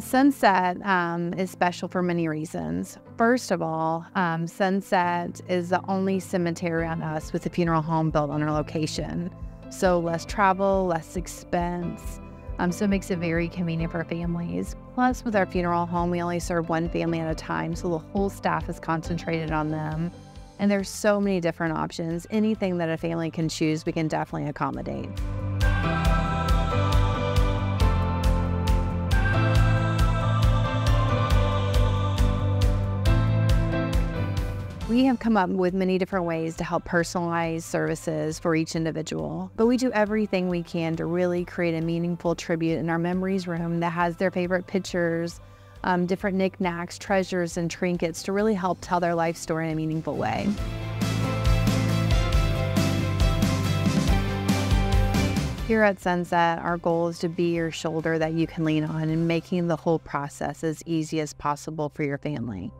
Sunset um, is special for many reasons. First of all, um, Sunset is the only cemetery on us with a funeral home built on our location. So less travel, less expense. Um, so it makes it very convenient for families. Plus, with our funeral home, we only serve one family at a time, so the whole staff is concentrated on them. And there's so many different options. Anything that a family can choose, we can definitely accommodate. We have come up with many different ways to help personalize services for each individual, but we do everything we can to really create a meaningful tribute in our memories room that has their favorite pictures, um, different knickknacks, treasures, and trinkets to really help tell their life story in a meaningful way. Here at Sunset, our goal is to be your shoulder that you can lean on and making the whole process as easy as possible for your family.